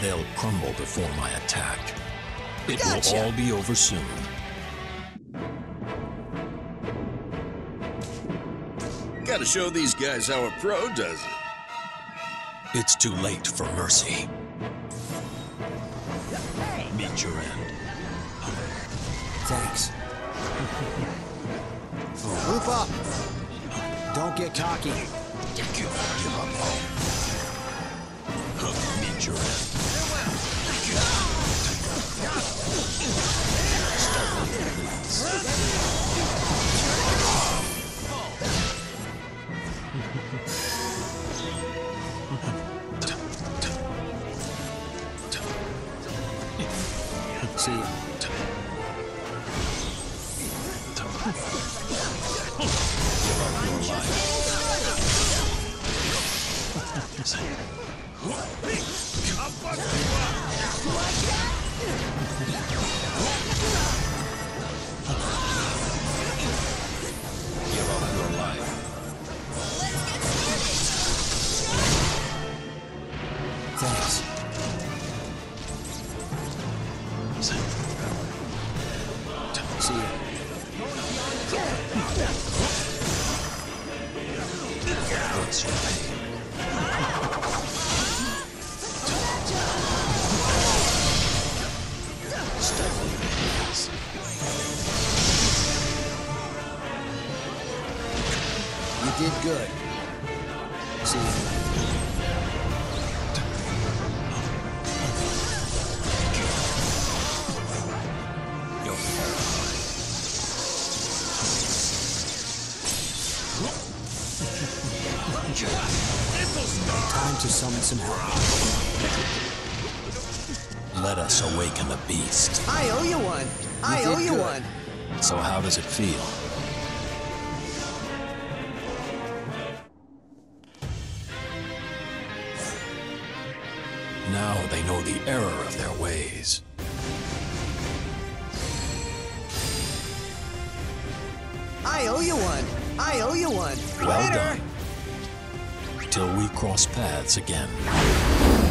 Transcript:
They'll crumble before my attack. It Gotcha. will all be over soon. Gotta show these guys how a pro does it. It's too late for mercy. Meet your end. Thanks. Group up. Don't get cocky. Give up hope. Meet your end. See. Thanks. What's your pain? You did good. See ya. Time to summon some help. Let us awaken the beast. I owe you one. I did owe you good. one. So how does it feel? Now they know the error of their ways. I owe you one. I owe you one. Well Later. done. We cross paths again.